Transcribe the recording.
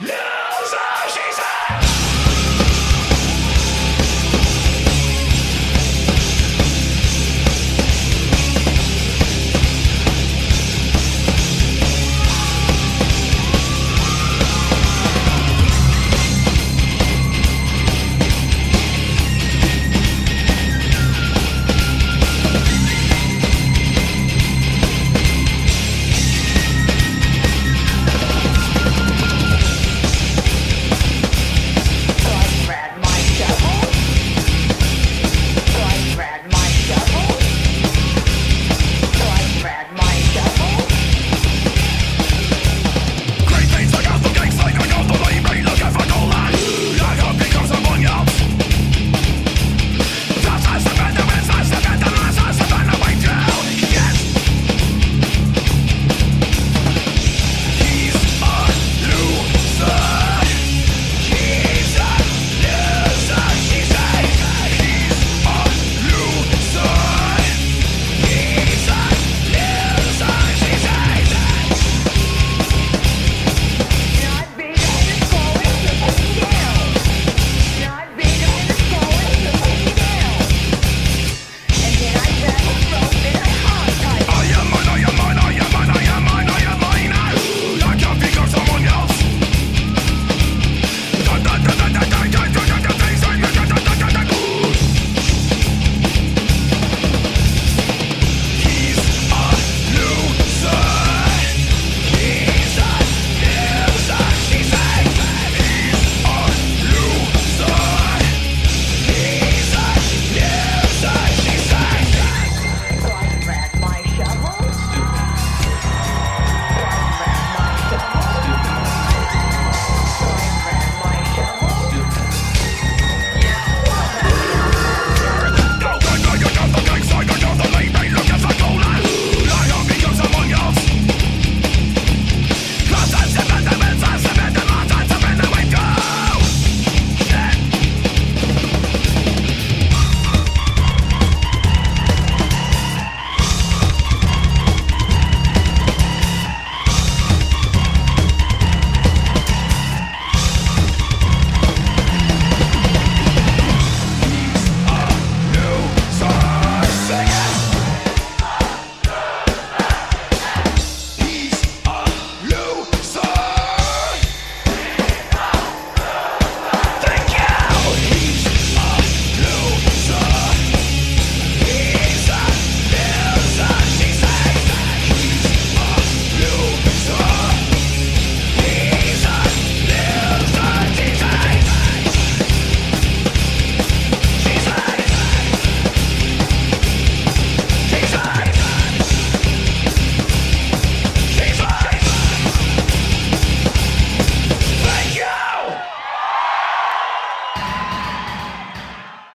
Yeah!